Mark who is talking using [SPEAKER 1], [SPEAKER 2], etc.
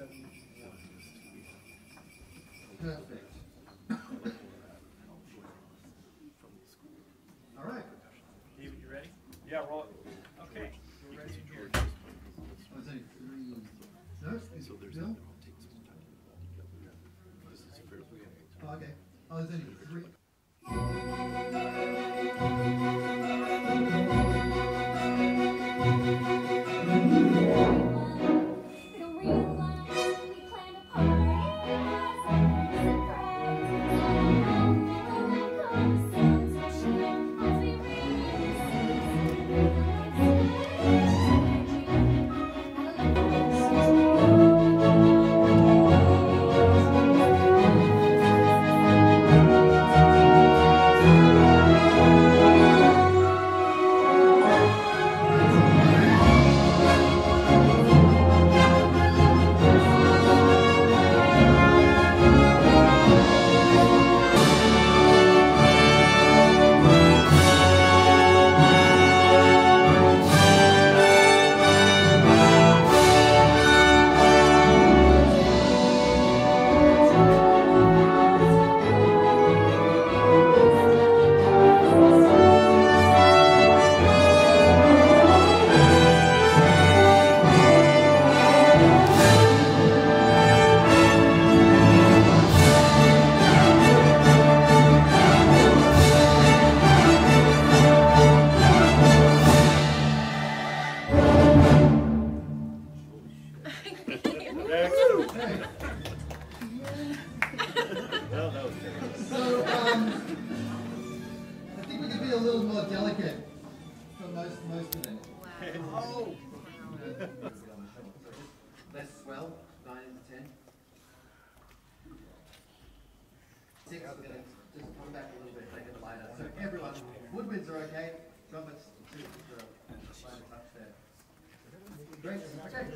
[SPEAKER 1] FR seventy-one.
[SPEAKER 2] Perfect. All right.
[SPEAKER 1] David, you ready? Yeah, roll it. Okay, we're ready to hear.
[SPEAKER 2] Oh, there's only three. No, is Bill? Oh, okay. Oh, there's only three. Little more delicate for most, most of it.
[SPEAKER 1] Oh.
[SPEAKER 2] Less swell, nine into ten. Six, we're gonna just come back a little bit, make it lighter. So everyone, woodwinds are okay, trumpets, two, for a lighter touch there. Great, okay.